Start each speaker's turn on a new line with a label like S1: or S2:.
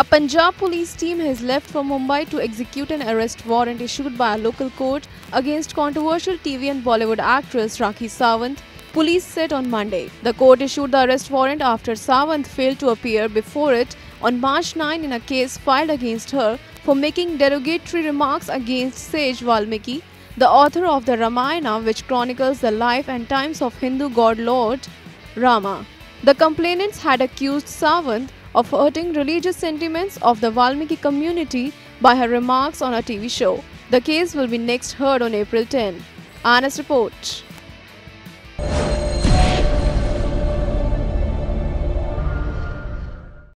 S1: A Punjab police team has left for Mumbai to execute an arrest warrant issued by a local court against controversial TV and Bollywood actress Rakhi Sawant, police said on Monday. The court issued the arrest warrant after Sawant failed to appear before it on March 9 in a case filed against her for making derogatory remarks against Sage Valmiki, the author of the Ramayana, which chronicles the life and times of Hindu god Lord Rama. The complainants had accused Sawant of hurting religious sentiments of the Valmiki community by her remarks on a TV show. The case will be next heard on April 10. IANS report.